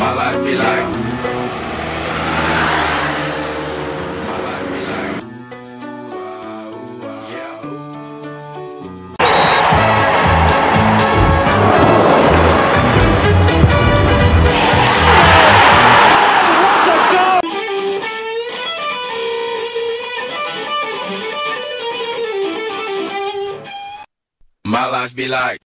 My life be like. My life be like.